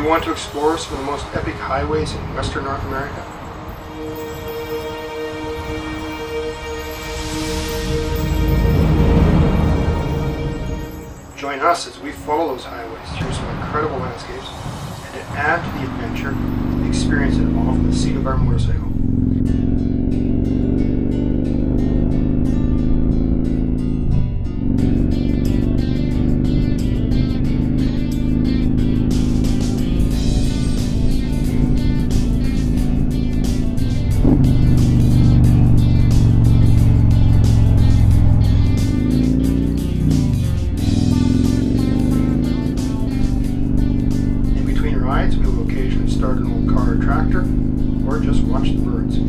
you want to explore some of the most epic highways in Western North America? Join us as we follow those highways through some incredible landscapes and to add to the adventure, experience it all from the seat of our motorcycle. Start an old car or tractor, or just watch the birds.